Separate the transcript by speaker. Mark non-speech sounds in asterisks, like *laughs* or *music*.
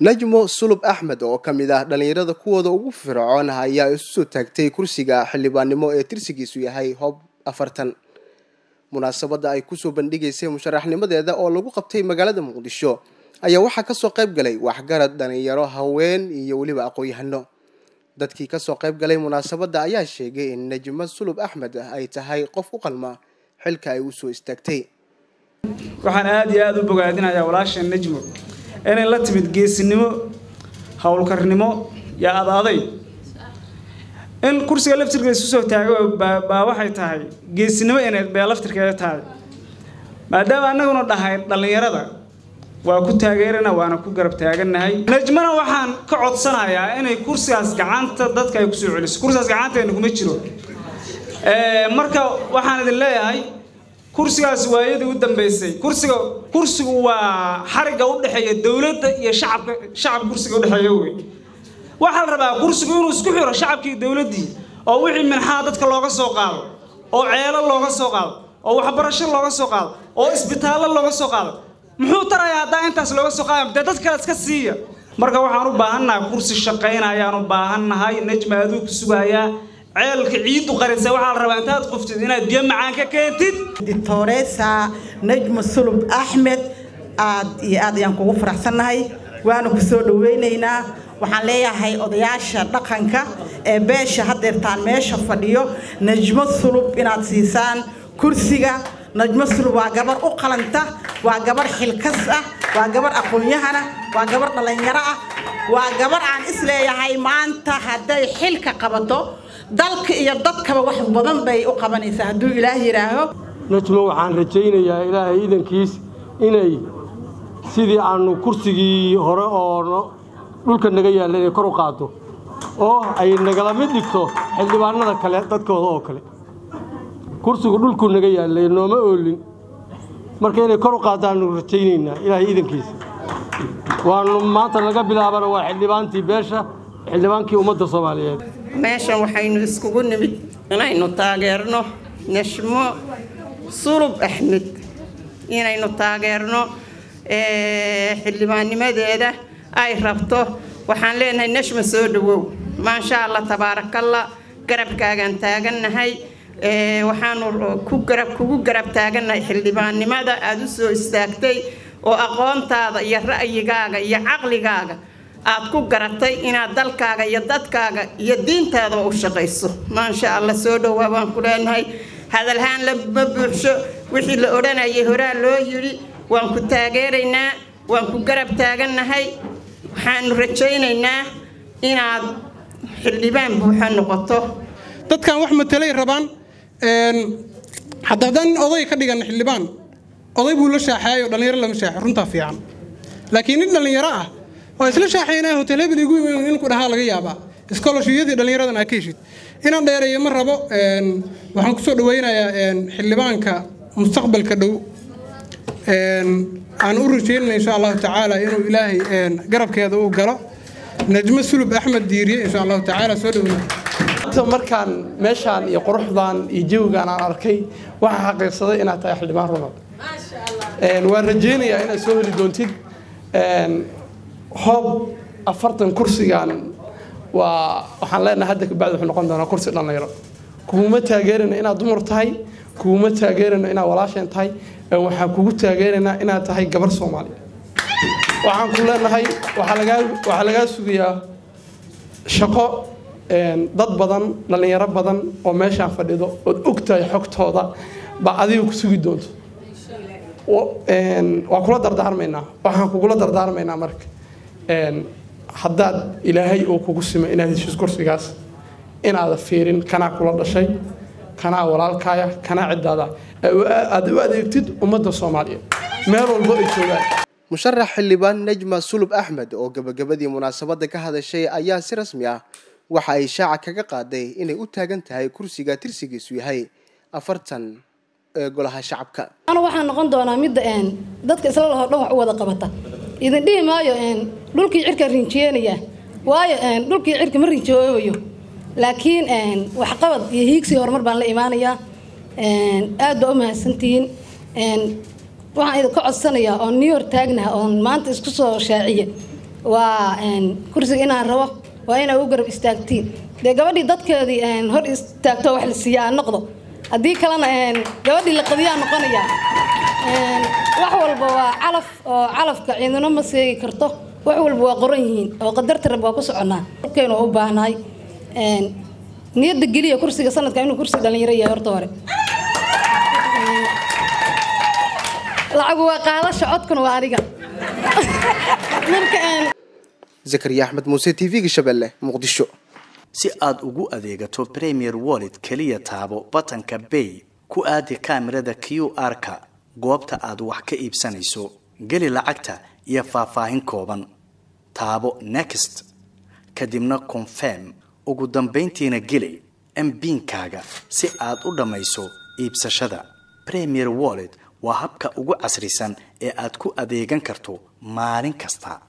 Speaker 1: najmo sulub axmed oo ka mid ah dhallinyarada kuwooda ugu fircoon ayaa isu soo taagtay kursiga xildhibaannimo ee tirsigiisu yahay hob afartan. Munaasabadda ay ku soo bandhigaysay musharaxnimadeeda oo lagu qabtay magaalada muqdisho ayaa waxaa ka soo qayb galay waxgarad dhallinyaro haween iyo weliba aqoon-yahano dadkii ka soo qayb galay munaasabadda ayaa sheegay in najmo sulub axmed ay tahay qof u qalma xilka ay u soo istaagtay.
Speaker 2: Waxaan aada iyo aada u bogaadinayaa walaasha najmo inay la timid geesinimo howlkarnimo iyo adaaday? In kursiga laftirkeeda isu soo taago baa waxay tahay geesinimo inay bee laftirkeeda tahay. Maadaama annaguna dhahay dhallinyarada waa ku taageerana waana ku garab taagannahay najmana waxaan ka codsanayaa inay kursigaas gacanta dadka ay ku soo celiso kursigaas gacanteena kuma jiro. Marka waxaan idin leeyahay kursigaas waayadii u dambeysay. Kursiga kursigu waa xariga u dhexeeya dowladda iyo shacabka shacabka kursiga udhexeeya wey. Waxaa la rabaa kursigu inuu isku xiro shacabkii dowladdii oo wixii minxaa dadka looga soo qaado oo ceelo looga soo qaado oo waxbarasho looga soo qaado oo isbitaallo looga soo qaado. Muxuu tarayaa haddaa intaas looga soo qaada dee dad kale iska siiya? Marka waxaan u baahannahay kursi shaqayna ayaan u baahannahay najma aduu ku sugayaa ceelka ciidu qarisa waxaa la rabaa intaad quftid inaad biyo macaan ka keentid.
Speaker 3: Dictoresa najma sulub axmed aad iyo aad ayaan kugu faraxsannahay. Waana ku soo dhaweynaynaa waxaan leeyahay odayaasha dhaqanka ee beesha hadeertaan meesha fadhiyo. Najmo sulub inaad siisaan kursiga. Najmo sulub waa gabar u qalanta waa gabar xilkas ah waa gabar aqoon-yahana waa gabar dhallinyaro ah. Waa gabar aan is leeyahay maanta hadday xilka qabato dalka iyo dadkaba wax badan bay u qabanaysaa. Hadduu ilaah yidhaaho
Speaker 4: najmo waxaan rajaynayaa ilaahay idankiis inay sidii aanu kursigii hore oo dhulka naga yaalla inay kor u qaado oo ay nagala mid dhigto xildhibaanada kale dadkooda oo kale. Kursigu dhulkuu naga yaallay nooma oolin. Marka inay kor u qaadaannu rajaynaynaa ilaahay idankiisa waanu maanta laga bilaabana waa xildhibaantii beesha xildhibaankii ummadda soomaaliyeed
Speaker 5: meeshan waxaynu iskugu nimid inaynu taageerno nashmo sulub axmed. Inaynu taageerno xildhibaannimadeeda ay rabto. Waxaan leenahay nashma soo dhawow. Maasha allah tabaarakalla garabkaagaan taagannahay. Waxaanu ku garab kugu garab taagannahay xildhibaannimada. Aada u soo istaagtay oo aqoontaada iyo ra'yigaaga iyo caqligaaga aad ku garatay inaad dalkaaga iyo dadkaaga iyo diintaada u shaqayso. Maasha allah soo dhowaa baan ku leenahay. Hadalhaan lama buuxsho wixii la odhanayay horaa loo yidhi. Waan ku taageeraynaa waan ku garab taagannahay. Waxaanu rajaynaynaa inaad xildhibaan buuxa noqoto.
Speaker 6: Dadkan wax matalay rabaan hadda haddaan oday ka dhigan xildhibaan oday buu la shaaxeeyo dhallinyaro lama shaaxo runtaa fiican. Laakiin nin dhallinyaro ah oo isla shaaxeynaya hotel hebel igu inku dhahaa laga yaabaa. Iskoloshiyadii dhallinyaradan aa ka heshid inaan dheereeyo ma rabo waxaan ku soo dhaweynayaa xildhibaanka mustaqbalka dhow. Aan u rajeynana insha allahu tacaala inuu ilaahay garabkeeda u galo. Najmo sulub axmed diiriye insha allahu tacaala soo dhowna
Speaker 7: markaan meeshaan iyo quruxdan iyo jawigaan aan arkay waxaa xaqiiqsaday inaad tahay xildhibaan runad waan rajaynayaa inaad soo heli doontid hoob afartan kursigan waa waxaan leenahay hadda kabacdi wuxuu noqon doonaa kursi dhallinyaro. Kuguma taageerayna inaad dumar tahay kuguma taageerayna inaad walaasheen tahay waxaan kugu taageeraynaa inaad tahay gabar soomaaliya waxaan ku leenahay waxaa lagaa sugayaa shaqo dad badan dhallinyaro badan oo meeshaan fadhido ood og tahay xogtooda baa adiga ku sugi doonto. Waa kula dardaarmaynaa. Waxaan kugula dardaarmaynaa marka haddaad ilaahay uu kugu simay inaad heshiis kursigaas inaada fiirin kanaa kula dhashay kanaa walaalkaaya kanaa ciddaada. Aad u adeegtid ummadda soomaaliyeed. Meel walbo ay joogaan.
Speaker 1: Musharax xildhibaan najma sulub axmed oo gabagabadii munaasabadda ka hadashay ayaa si rasmi ah waxa ay shaaca kaga qaaday inay u taagan tahay kursiga tirsigiisu yahay afartan ee golaha shacabka.
Speaker 8: Ana waxaan noqon doonaa midda dadka isla lahoo dhan wax u wada qabata. Idin dhihi maayo dhulkii cirka rinjeenaya. Waayo dhulkii cirka ma rinjoobayo laakiin waxqabad iyo hiigsi horumar baan la imaanayaa. Aad baa u mahadsantihiin waxaan idinka codsanayaa oo new york taagnaha oon maanta isku soo shaaciya waa kursiga inaan rabo waa inaa u garab istaagtiin. Dee gabadhii dadkeedii hor istaagto wax la siiya aan noqdo. Haddii kalena gabadhii la qadiyaa noqonaya wax walba waa calaf oo calafka ciidano ma seegi karto wax walba waa qoran yihiin oo qadarta rab waa ku soconaa dhulkeenu u baahnahay niyadda geliya kursiga sanadka inuu kursi dhalinyaro yahay horta hore. Lacagu waa qaadasha codkuna waa *laughs* marka
Speaker 1: zakariya axmed muuse t v-ga shabeelle muqdisho.
Speaker 9: Si aad ugu adeegato premier wallet keliya taabo batanka bay ku aadi kaamirada q r-ka goobta aad wax ka iibsanayso geli lacagta iyo faahfaahin kooban taabo next kadibna confirm. Ugu dambayntiina geli mbiinkaaga si aad u dhammayso iibsashada. Premier wallet waa habka ugu casrisan ee aad ku adeegan karto maalin kasta